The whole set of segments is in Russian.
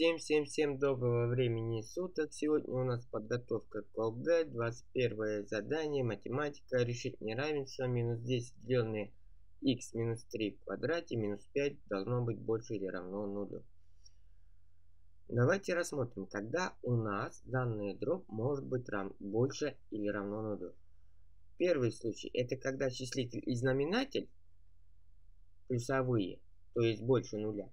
Всем-всем-всем доброго времени суток. Сегодня у нас подготовка к ОГЭ, 21 задание, математика, решить неравенство, минус 10 деленное x минус 3 в квадрате, минус 5 должно быть больше или равно нулю. Давайте рассмотрим, когда у нас данная дробь может быть рав... больше или равно нулю. Первый случай, это когда числитель и знаменатель плюсовые, то есть больше нуля.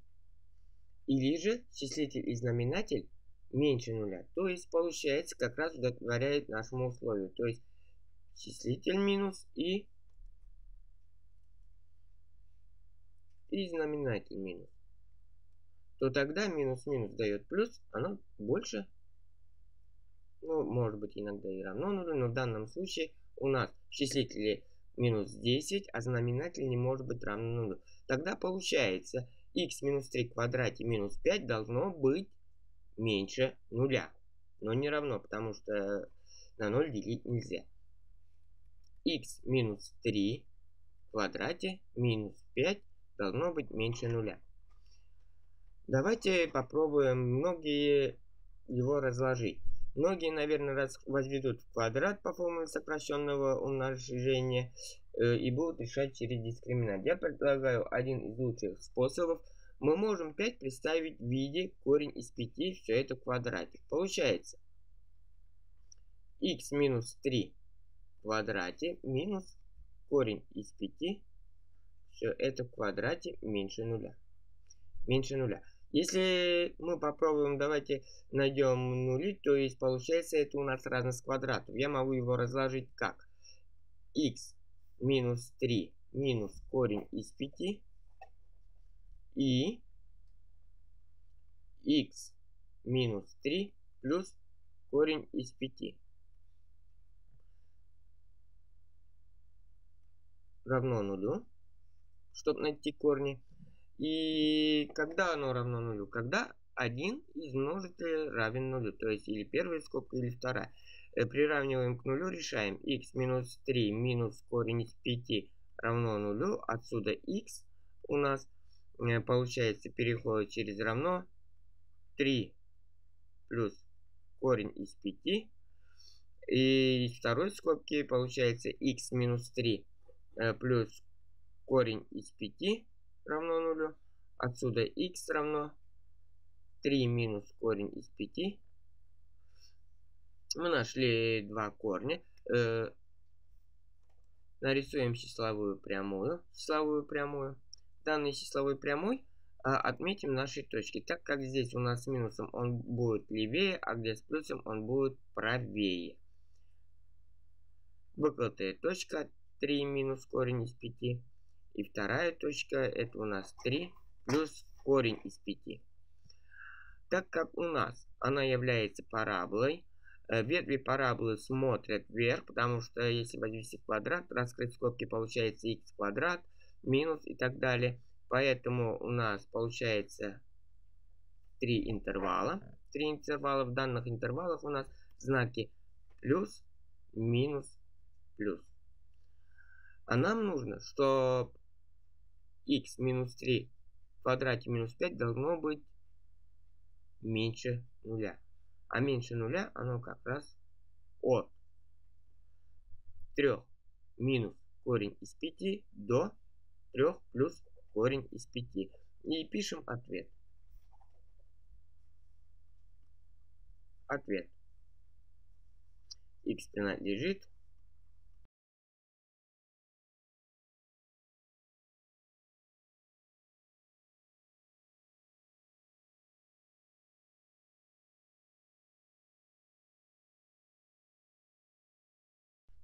Или же числитель и знаменатель меньше нуля. То есть получается как раз удовлетворяет нашему условию. То есть числитель минус и, и знаменатель минус. То тогда минус-минус дает плюс, оно больше. Ну, может быть иногда и равно нулю, но в данном случае у нас в числителе минус 10, а знаменатель не может быть равно нулю. Тогда получается x минус 3 в квадрате минус 5 должно быть меньше нуля. Но не равно, потому что на 0 делить нельзя. x минус 3 в квадрате минус 5 должно быть меньше нуля. Давайте попробуем многие его разложить. Многие, наверное, раз возведут в квадрат по формуле сокращенного умножения и будут решать через дискриминант. Я предлагаю один из лучших способов. Мы можем 5 представить в виде корень из 5, все это в квадрате. Получается x минус 3 в квадрате минус корень из 5, все это в квадрате меньше нуля. Меньше нуля. Если мы попробуем, давайте найдем нули, то есть получается это у нас разность квадратов. Я могу его разложить как? x минус 3 минус корень из 5 и x минус 3 плюс корень из 5 равно нулю, чтобы найти корни. И когда оно равно нулю? Когда один из множителей равен нулю. То есть или первая скобка, или вторая. Э, приравниваем к нулю, решаем. x минус 3 минус корень из 5 равно нулю. Отсюда x у нас э, получается переходит через равно 3 плюс корень из 5. И из второй скобки получается x минус 3 э, плюс корень из 5 равно нулю. Отсюда x равно 3 минус корень из 5. Мы нашли два корня. Э, нарисуем числовую прямую. Числовую прямую. Данной числовой прямой э, отметим наши точки. Так как здесь у нас с минусом он будет левее, а где с плюсом он будет правее. Выкладывая точка 3 минус корень из 5. И вторая точка это у нас 3 плюс корень из 5. Так как у нас она является параболой, ветви параболы смотрят вверх, потому что если возвести квадрат, раскрыть скобки получается x квадрат, минус и так далее. Поэтому у нас получается три интервала. Три интервала. В данных интервалах у нас знаки плюс, минус, плюс. А нам нужно, чтобы x минус 3 в квадрате минус 5 должно быть меньше нуля. А меньше нуля оно как раз от 3 минус корень из 5 до 3 плюс корень из 5. И пишем ответ. Ответ. x принадлежит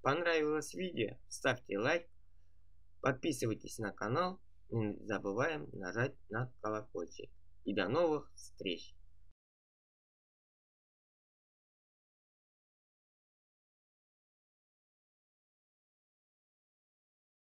Понравилось видео? Ставьте лайк, подписывайтесь на канал, не забываем нажать на колокольчик. И до новых встреч!